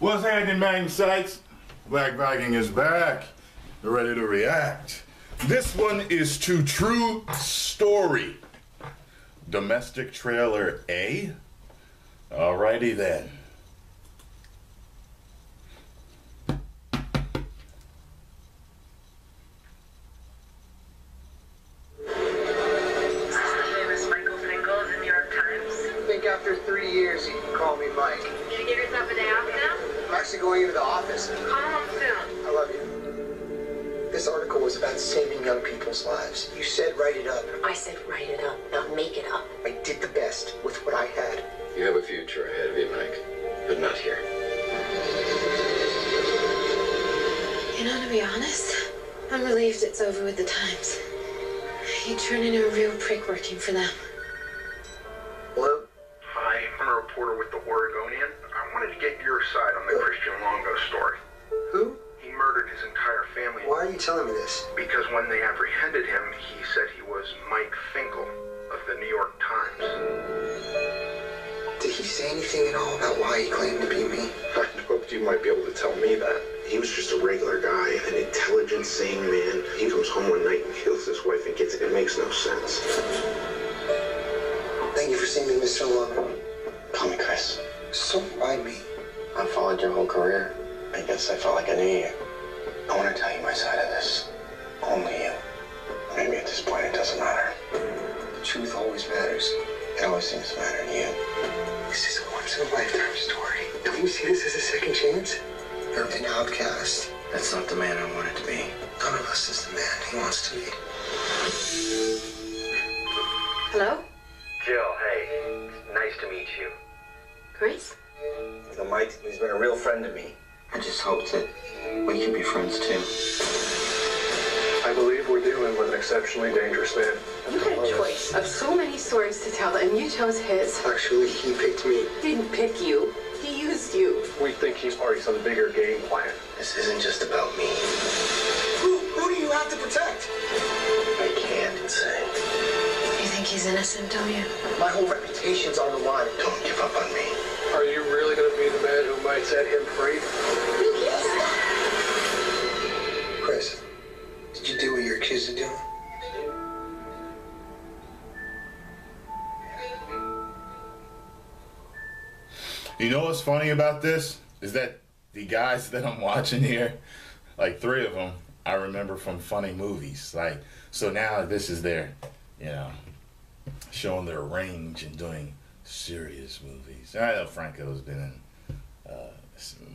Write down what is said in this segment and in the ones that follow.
What's happening, Magnusites? Black Viking is back. Ready to react. This one is to True Story. Domestic Trailer A? Alrighty then. Famous Michael Finkel of the New York Times. I think after three years, you can call me Mike. You gonna give yourself a day off now? I'm actually going into the office. Come home soon. I love you. This article was about saving young people's lives. You said write it up. I said write it up, not make it up. I did the best with what I had. You have a future ahead of you, Mike, but not here. You know, to be honest, I'm relieved it's over with the Times. You turn into a real prick working for them. Telling me this? because when they apprehended him, he said he was Mike Finkel of the New York Times. Did he say anything at all about why he claimed to be me? I hoped you might be able to tell me that. He was just a regular guy, an intelligent, sane man. He comes home one night and kills his wife and gets it. It makes no sense. Thank you for seeing me, Mr. Longo. Call me Chris. So why me? I followed your whole career. I guess I felt like I knew you. I want to tell you my side of this. Only you. Maybe at this point it doesn't matter. The truth always matters. It always seems to matter to you. This is a once in a lifetime story. Don't you see this as a second chance? You're an outcast. That's not the man I wanted to be. None of us is the man he wants to be. Hello? Jill, hey. Nice to meet you. Chris? The Mike, he's been a real friend to me. I just hope that we can be friends too. I believe we're dealing with an exceptionally dangerous man. You had a choice of so many stories to tell, and you chose his. Actually, he picked me. He didn't pick you. He used you. We think he's part of some bigger game plan. This isn't just about me. Who, who do you have to protect? He's innocent, don't you? My whole reputation's on the line. Don't give up on me. Are you really going to be the man who might set him free? Chris, did you do what you're accused of doing? You know what's funny about this? Is that the guys that I'm watching here, like three of them, I remember from funny movies. Like, so now this is their, you know, showing their range and doing serious movies. I know Franco's been in uh,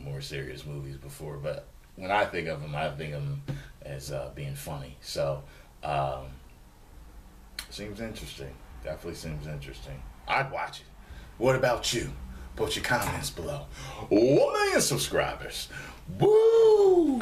more serious movies before, but when I think of him, I think of him as uh, being funny. So, um, seems interesting. Definitely seems interesting. I'd watch it. What about you? Put your comments below. One million subscribers. Woo!